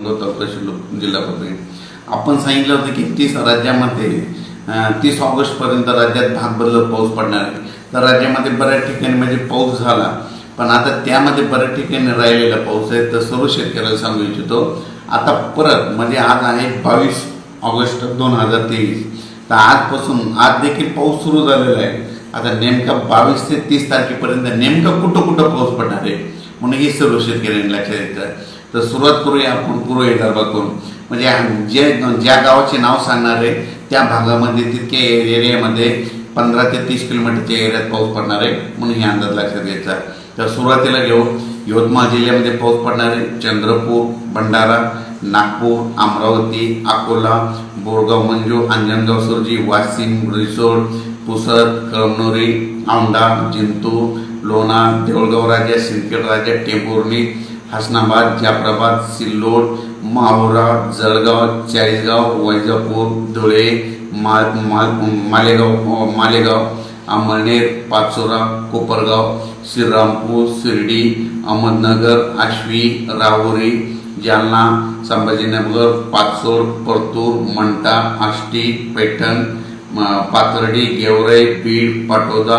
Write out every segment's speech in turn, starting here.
जिल्हा प्रतिनिधी आपण सांगितलं होतं की तीस राज्यामध्ये तीस ऑगस्टपर्यंत राज्यात भाग बदलत पाऊस पडणार आहे. तर राज्यामध्ये बऱ्याच ठिकाणी म्हणजे पाऊस झाला. पण आता त्यामध्ये बऱ्याच ठिकाणी राहिलेला पाऊस आहे तर सर्व शेतकऱ्याला सांगू इच्छितो. आता परत म्हणजे आज आहे बावीस ऑगस्ट दोन हजार तेवीस. तर आजपासून आज देखील पाऊस सुरू झालेला आहे. आता नेमका बावीस ते तीस तारखेपर्यंत नेमका कुठं कुठं पाऊस पडणार आहे? म्हणून हे सर्व शेतकऱ्यांनी लक्षात येतं तर सुरुवात करूया आपण पूर्व विदर्भातून म्हणजे जे ज्या गावाचे नाव सांगणार आहे त्या भागामध्ये तितक्या एरियामध्ये पंधरा ते तीस किलोमीटरच्या एरियात पाऊस पडणार आहे म्हणून हे अंदाज लक्षात घ्यायचा. तर सुरुवातीला घेऊ. यवतमाळ जिल्ह्यामध्ये पाऊस पडणार आहे. चंद्रपूर भंडारा नागपूर अमरावती अकोला बोरगाव मंजू अंजनगाव सुरजी वाशिम रिसोड पुसद कळमनुरी औंढा जिंतूर लोणार देऊळगाव राजा सिंदखेड राजा टेंभुर्णी हसनाबाद जाफराबाद सिल्लोड माहुरा जळगाव चाळीसगाव वैजापूर धुळे मा मालेगाव मालेगाव अमळनेर पाचोरा कोपरगाव श्रीरामपूर शिर्डी अहमदनगर आश्वी राहुरी जालना संभाजीनगर पाचोड परतूर मंटा आष्टी पैठण पाथर्डी गेवराई बीड पाटोदा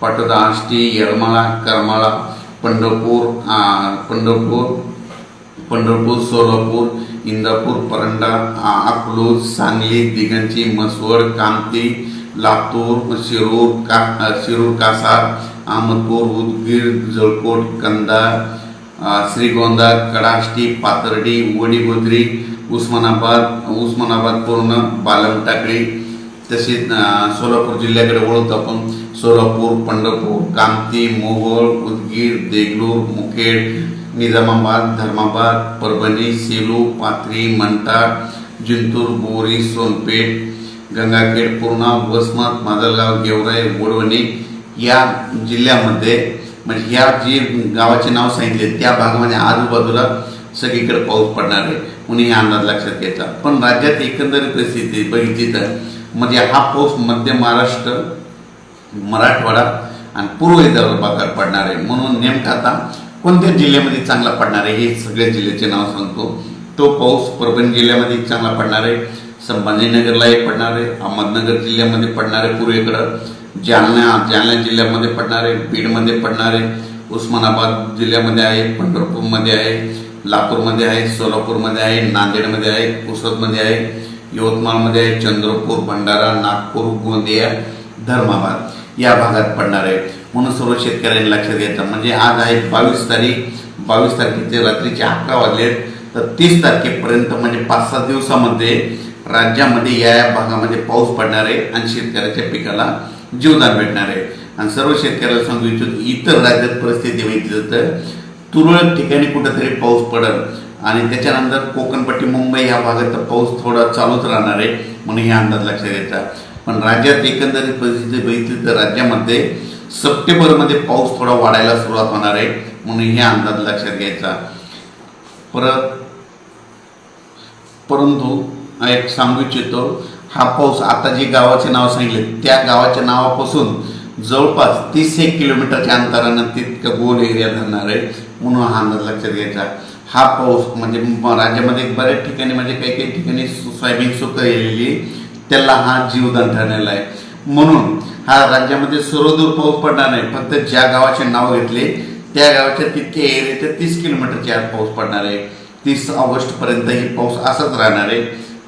पाटोदा आष्टी येरमाळा करमाळा पंढरपूर पंढरपूर पंढरपूर सोलापूर इंदापूर परंडा अकलूज सांगली दिगंची म्हसवड कामती लातूर शिरूर का शिरूर कासार अहमदपूर उदगीर जळकोट कंदा श्रीगोंदा कडाष्टी पाथर्डी वडीगोद्री उस्मानाबाद उस्मानाबाद पूर्ण बालमटाकळी तसेच सोलापूर जिल्ह्याकडे वळतो आपण सोलापूर पंढरपूर कामती मोहोळ उदगीर देगलूर मुखेड निजामाबाद धर्माबाद परभणी सेलू पाथरी मंटा जिंतूर बोरी सोनपेठ गंगाखेड पूर्णा वसमत माजलगाव गेवराई वडवणी या जिल्ह्यामध्ये म्हणजे ह्या जी गावाचे नाव सांगितले त्या भागामध्ये आजूबाजूला सगळीकडे पाऊस पडणार आहे. म्हणून हे अंदाज लक्षात घ्यायचा पण राज्यात एकंदरीत परिस्थिती बघितली तर म्हणजे हा पाऊस मध्य महाराष्ट्र मराठवाडा आणि पूर्व विदर्भ भागात पडणार आहे. म्हणून नेमका आता कोणत्या जिल्ह्यामध्ये चांगला पडणार आहे हे सगळ्या जिल्ह्याचे नाव सांगतो. तो पाऊस परभणी जिल्ह्यामध्ये चांगला पडणार आहे. संभाजीनगरला एक पडणार आहे. अहमदनगर जिल्ह्यामध्ये पडणार आहे पूर्वेकडं. जालना जालना जिल्ह्यामध्ये पडणार आहे. बीडमध्ये पडणार आहे. उस्मानाबाद जिल्ह्यामध्ये आहे. पंढरपूरमध्ये आहे. लातूरमध्ये आहे. सोलापूरमध्ये आहे. नांदेडमध्ये आहे. पुसदमध्ये आहे. यवतमाळमध्ये आहे चंद्रपूर भंडारा नागपूर गोंदिया धर्माबाद या भागात पडणार आहे. म्हणून सर्व शेतकऱ्यांनी लक्षात घ्यायचं म्हणजे आज आहे बावीस तारीख. बावीस तारखेचे रात्रीचे अकरा वाजले तर तीस तारखेपर्यंत म्हणजे पाच सात दिवसामध्ये राज्यामध्ये या या भागामध्ये पाऊस पडणार आहे आणि शेतकऱ्याच्या पिकाला जीवदान भेटणार आहे. आणि सर्व शेतकऱ्याला सांगू इच्छितो इतर राज्यात परिस्थिती माहिती तर तुरळक ठिकाणी कुठेतरी पाऊस पडल. आणि त्याच्यानंतर कोकणपट्टी मुंबई ह्या भागात पाऊस थोडा चालूच राहणार आहे म्हणून हे अंदाज लक्षात घ्यायचा. पण राज्यात एकंदरीत परिस्थिती बघितली तर राज्यामध्ये सप्टेंबरमध्ये पाऊस थोडा वाढायला सुरुवात होणार आहे म्हणून हे अंदाज लक्षात घ्यायचा. परत परंतु एक सांगू इच्छितो हा पाऊस आता जे गावाचे नाव सांगितले त्या गावाच्या नावापासून जवळपास तीस एक किलोमीटरच्या अंतरानं तितकं गोल एरिया धरणार आहे म्हणून हा अंदाज लक्षात घ्यायचा. हा पाऊस म्हणजे राज्यामध्ये बऱ्याच ठिकाणी म्हणजे काही काही ठिकाणी सोयाबीन सुक गेलेली त्याला हा जीवदान ठरलेला आहे. म्हणून हा राज्यामध्ये सर्वदूर पाऊस पडणार नाही. फक्त ज्या गावाचे नाव घेतले त्या गावाच्या तितके एरियाच्या तीस किलोमीटरच्या आत पाऊस पडणार आहे. तीस ऑगस्टपर्यंत ही पाऊस असाच राहणार आहे.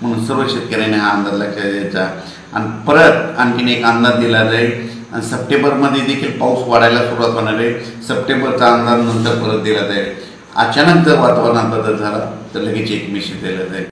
म्हणून सर्व शेतकऱ्यांनी हा अंदाज लक्षात द्यायचा आणि परत आणखीन एक अंदाज दिला जाईल. आणि सप्टेंबरमध्ये देखील पाऊस वाढायला सुरुवात होणार आहे. सप्टेंबरचा अंदाज नंतर परत दिला जाईल. अचानक जर वातावरणात बदल झाला तर लगेच एकमेशी दिलं जाईल